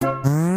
Mm-hmm.